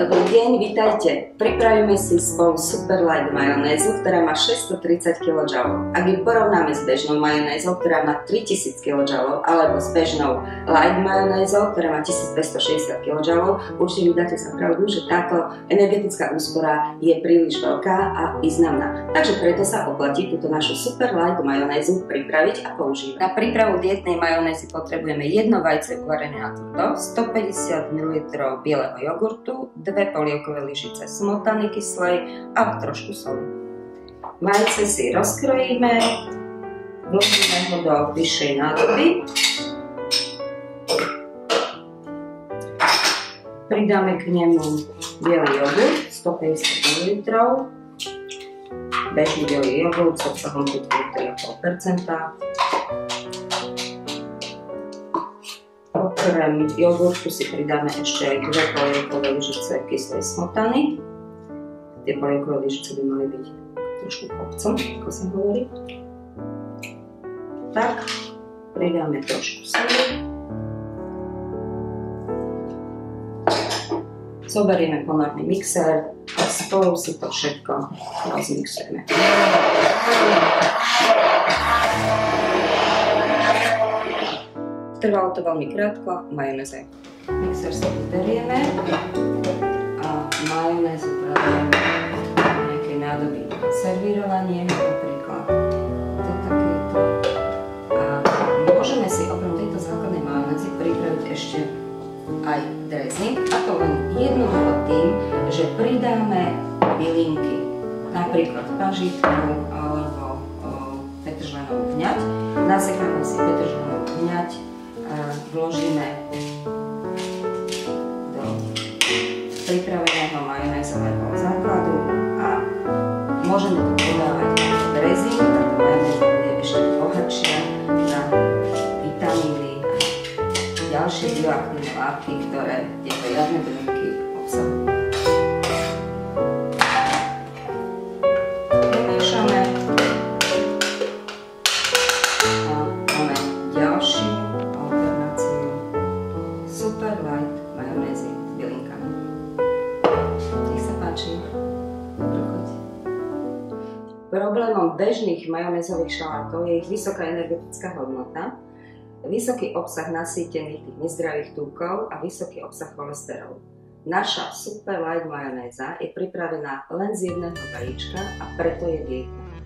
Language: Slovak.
Dobrý deň, vítajte. Pripravíme si spolu Super Light majonézu, ktorá má 630 kJ. Ak ju porovnáme s bežnou majonézou, ktorá má 3000 kJ, alebo s bežnou Light majonézou, ktorá má 1260 kJ, určite mi dáte sa pravdu, že táto energetická úspora je príliš veľká a významná. Takže preto sa oplatí túto našu Super Light majonézu pripraviť a používať. Na prípravu dietnej majonézy potrebujeme jedno vajce uvarené na tvrdo, 150 ml bieleho jogurtu, dve polievkové lyžice smotany kyslej a trošku soli. Vajce si rozkrojíme, vložíme ho do vyššej nádoby, pridáme k nemu bielý jogurt 150 ml, bežný bielý jogurt s obsahom 3,5%, Okrem jogurtu si pridáme ešte dve polievkové lyžice kyslej smotany. Tie polievkové lyžice by mali byť trošku kopcom, ako sa hovorí. Tak, pridáme trošku soli. Zoberieme ponorný mixer a spolu si to všetko rozmixujeme. Trvalo to veľmi krátko, majonéze. Mixer sa vyberieme a majonézu práve nejakej nádoby servírovanie, napríklad to takéto. A môžeme si okrem tejto základnej majonézy pripraviť ešte aj dressing, a to len jednoducho tým, že pridáme bylinky, napríklad pažitku alebo petržlenovú hňať. Nasekáme si petržlenovú hňať, vložíme do pripraveného majonézového základu a môžeme to podávať ako dressing, táto majonéza bude ešte bohatšia na vitamíny a ďalšie bioaktívne látky, ktoré tieto jadné bylinky obsahujú. Problémom bežných majonézových šalátov je ich vysoká energetická hodnota, vysoký obsah nasýtených tých nezdravých tukov a vysoký obsah cholesterolu. Naša Super Light majonéza je pripravená len z jedného vajíčka a preto je dietná.